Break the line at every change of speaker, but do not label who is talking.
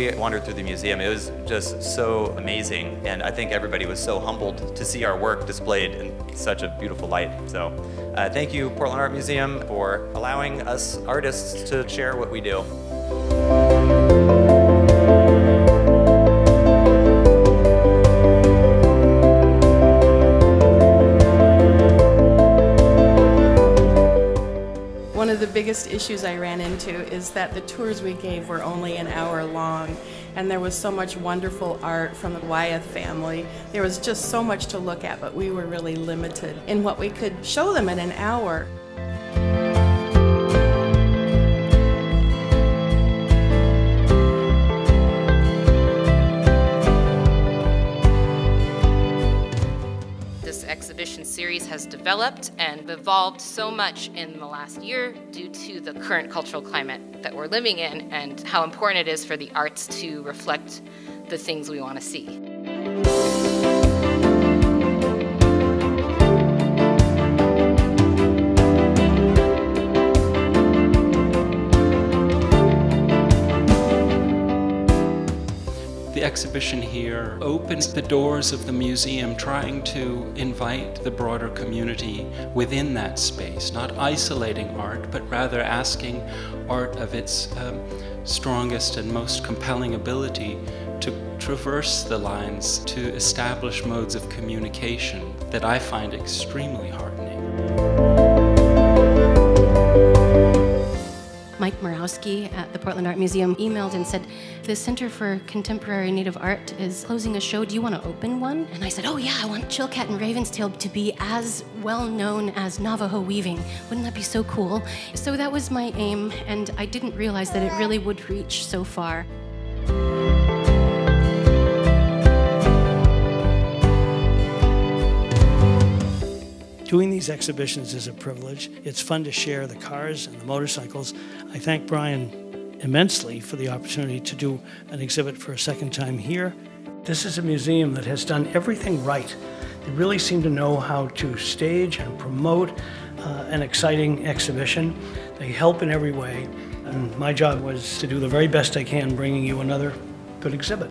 we wandered through the museum, it was just so amazing. And I think everybody was so humbled to see our work displayed in such a beautiful light. So uh, thank you, Portland Art Museum, for allowing us artists to share what we do.
One of the biggest issues I ran into is that the tours we gave were only an hour long, and there was so much wonderful art from the Wyeth family. There was just so much to look at, but we were really limited in what we could show them in an hour.
This exhibition series has developed and evolved so much in the last year due to the current cultural climate that we're living in and how important it is for the arts to reflect the things we want to see.
The exhibition here opens the doors of the museum, trying to invite the broader community within that space, not isolating art, but rather asking art of its um, strongest and most compelling ability to traverse the lines, to establish modes of communication that I find extremely heartening.
Mike Murawski at the Portland Art Museum emailed and said, The Center for Contemporary Native Art is closing a show. Do you want to open one? And I said, Oh, yeah, I want Chilkat and Raven's Ravenstail to be as well known as Navajo weaving. Wouldn't that be so cool? So that was my aim, and I didn't realize that it really would reach so far.
Doing these exhibitions is a privilege. It's fun to share the cars and the motorcycles. I thank Brian immensely for the opportunity to do an exhibit for a second time here. This is a museum that has done everything right. They really seem to know how to stage and promote uh, an exciting exhibition. They help in every way. And my job was to do the very best I can bringing you another good exhibit.